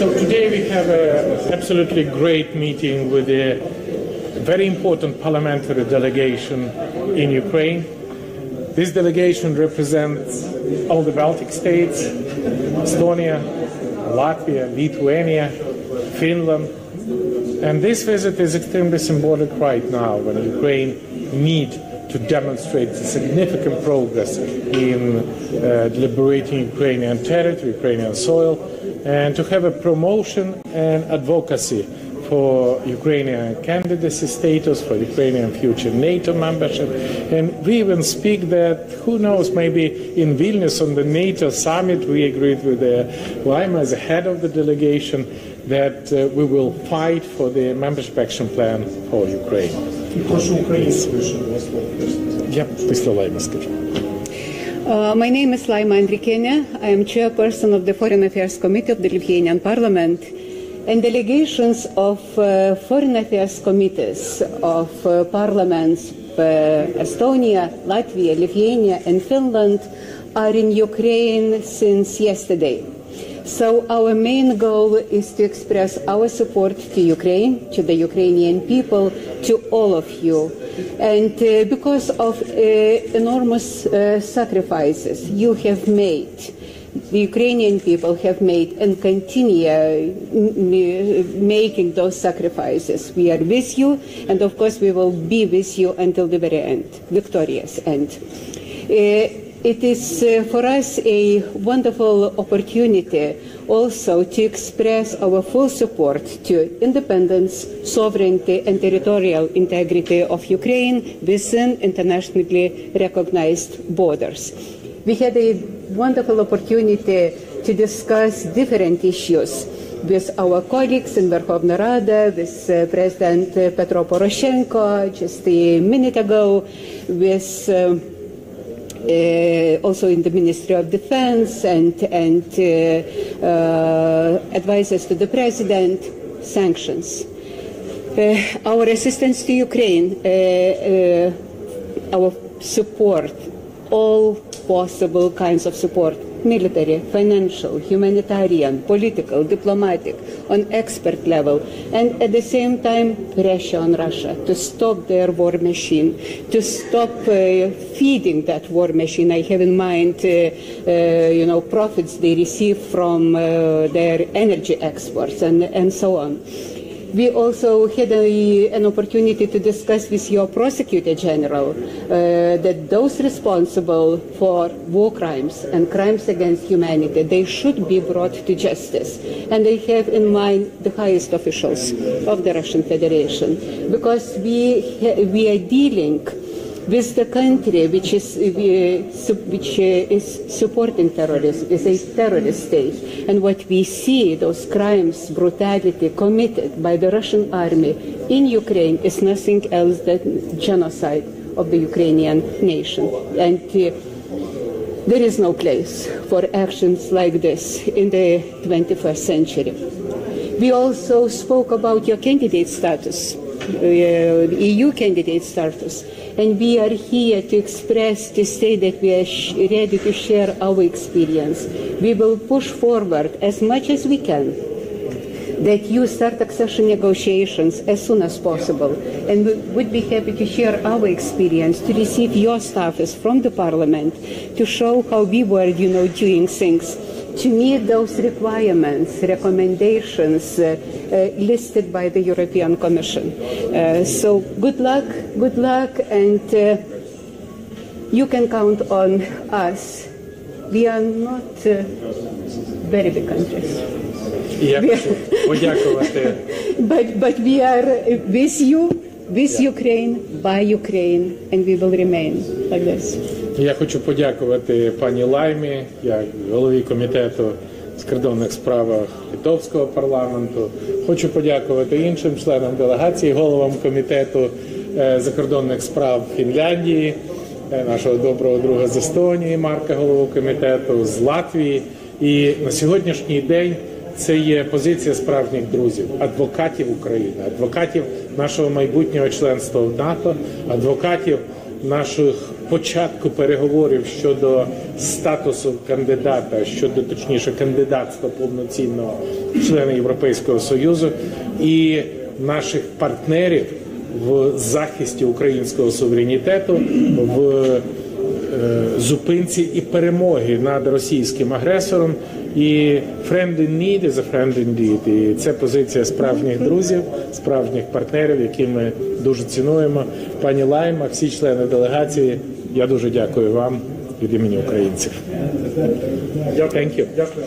So today we have an absolutely great meeting with a very important parliamentary delegation in Ukraine. This delegation represents all the Baltic states, Estonia, Latvia, Lithuania, Finland. And this visit is extremely symbolic right now when Ukraine need to demonstrate significant progress in uh, liberating Ukrainian territory, Ukrainian soil, and to have a promotion and advocacy for Ukrainian candidacy status, for Ukrainian future NATO membership. And we even speak that, who knows, maybe in Vilnius on the NATO summit, we agreed with uh, Laima as the head of the delegation that uh, we will fight for the membership action plan for Ukraine прошу Я скажу. Uh, my name is Laima Andrikienė. I am chairperson of the Foreign Affairs Committee of the Lithuanian Parliament and delegations of uh, Foreign Affairs Committees of uh, Parliaments uh, Estonia, Latvia, Lithuania and Finland are in Ukraine since yesterday. So our main goal is to express our support to Ukraine, to the Ukrainian people, to all of you. And uh, because of uh, enormous uh, sacrifices you have made, the Ukrainian people have made and continue making those sacrifices. We are with you, and of course we will be with you until the very end, victorious end. Uh, it is uh, for us a wonderful opportunity also to express our full support to independence, sovereignty, and territorial integrity of Ukraine within internationally recognized borders. We had a wonderful opportunity to discuss different issues with our colleagues in Verkhovna Rada, with uh, President uh, Petro Poroshenko just a minute ago, with um, uh, also in the Ministry of Defense and, and uh, uh, advisors to the President, sanctions. Uh, our assistance to Ukraine, our support, all possible kinds of support, military, financial, humanitarian, political, diplomatic, on expert level, and at the same time pressure on Russia to stop their war machine, to stop uh, feeding that war machine. I have in mind, uh, uh, you know, profits they receive from uh, their energy exports and, and so on. We also had a, an opportunity to discuss with your prosecutor general uh, that those responsible for war crimes and crimes against humanity, they should be brought to justice. And they have in mind the highest officials of the Russian Federation, because we, we are dealing with the country which is, uh, which uh, is supporting terrorism, is a terrorist state. And what we see, those crimes, brutality committed by the Russian army in Ukraine is nothing else than genocide of the Ukrainian nation. And uh, there is no place for actions like this in the 21st century. We also spoke about your candidate status, Uh, EU candidate status, and we are here to express, to say that we are ready to share our experience. We will push forward as much as we can that you start accession negotiations as soon as possible. And we would be happy to share our experience, to receive your staffers from the parliament, to show how we were, you know, doing things, to meet those requirements, recommendations uh, uh, listed by the European Commission. Uh, so good luck, good luck, and uh, you can count on us. We are not uh, very big countries. But, but we are with you, with yeah. Ukraine, by Ukraine, and we will remain like this. Я хочу подякувати пані Лаймі, як голові комітету закордонних справах литовського парламенту. Хочу подякувати іншим членам делегації, головам комітету е, закордонних справ Фінляндії, е, нашого доброго друга з Естонії, Марка, голову комітету з Латвії. І на сьогоднішній день це є позиція справжніх друзів, адвокатів України, адвокатів нашого майбутнього членства в НАТО, адвокатів наших початку переговорів щодо статусу кандидата, щодо точніше кандидатства повноцінного члена Європейського Союзу і наших партнерів в захисті українського суверенітету в зупинці і перемоги над російським агресором. І friend in need is a friend indeed. І це позиція справжніх друзів, справжніх партнерів, які ми дуже цінуємо. Пані Лайма, всі члени делегації. Я дуже дякую вам від імені українців. Дякую.